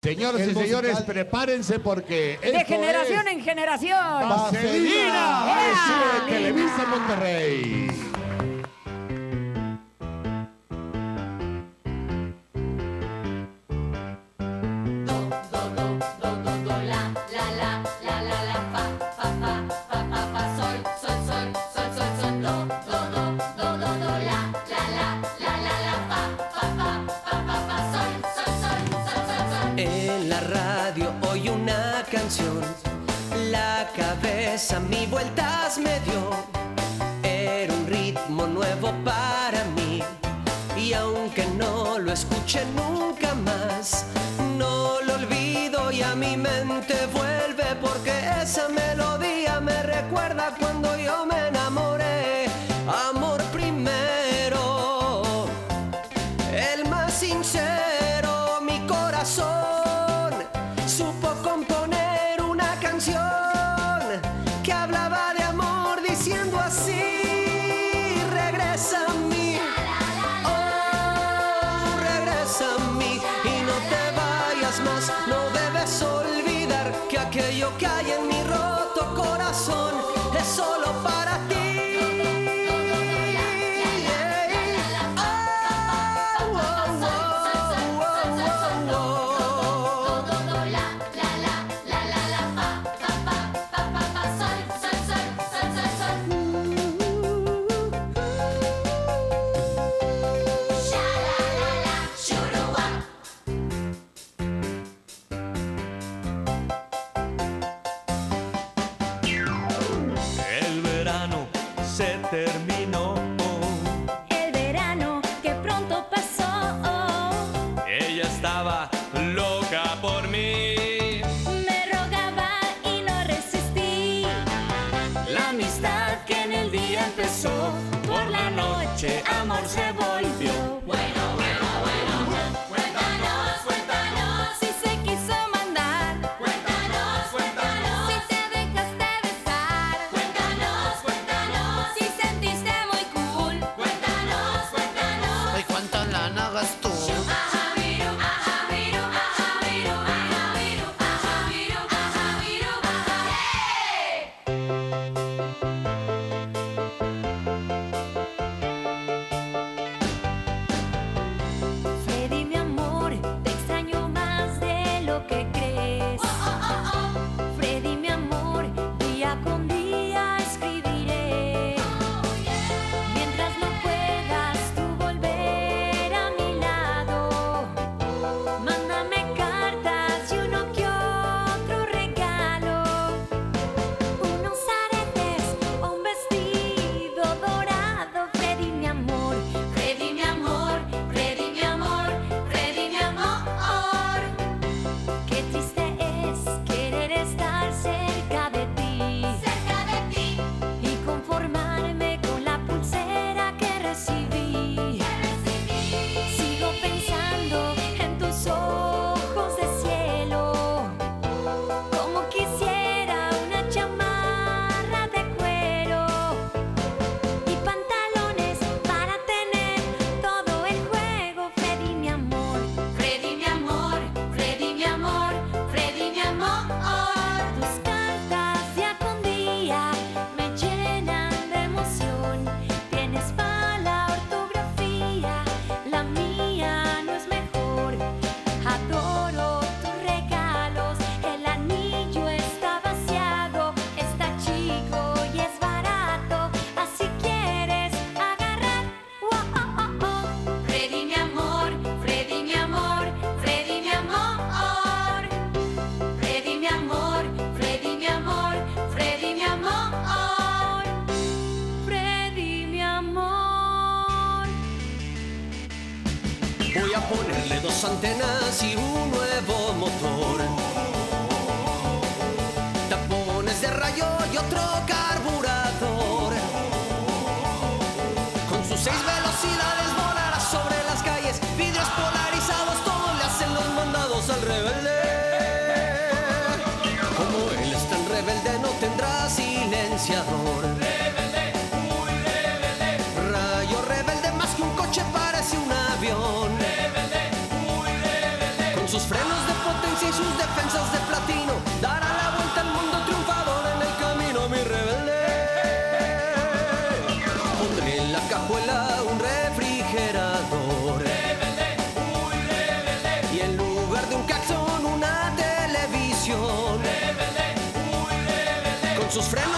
Señoras y señores, prepárense porque. De generación en generación. Vaselina. Televisa Monterrey. radio hoy una canción. La cabeza mi vueltas me dio. Era un ritmo nuevo para mí. Y aunque no lo escuche nunca más, no lo olvido y a mi mente vuelve porque esa melodía me recuerda cuando yo me enamoré. vacío que hay en mi roto corazón. moja noc, voy a ponerle dos antenas y un nuevo motor. Tapones de rayo y otro carburador. Con sus seis velocidades. sus frenos.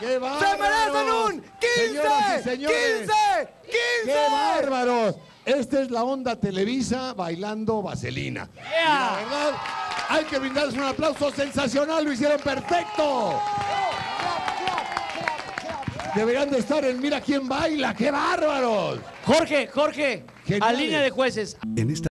¡Se merecen un 15! Señoras y señores, 15, 15. ¡Qué bárbaros! Esta es la onda Televisa bailando vaselina. Y la verdad, hay que brindarles un aplauso sensacional, lo hicieron perfecto. Deberían de estar en Mira quién baila, qué bárbaros. Jorge, Jorge, a Geniales. línea de jueces. En esta